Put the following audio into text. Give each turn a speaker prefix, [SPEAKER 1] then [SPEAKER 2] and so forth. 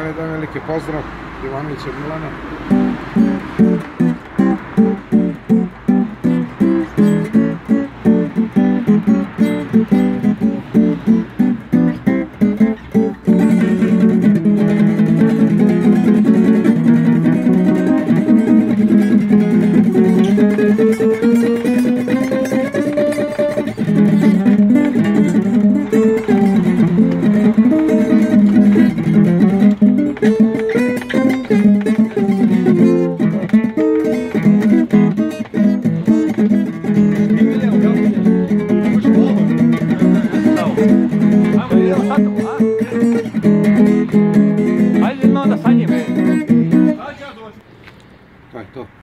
[SPEAKER 1] Evo da veliki pozdrav Ivanovića Milana. Right, go.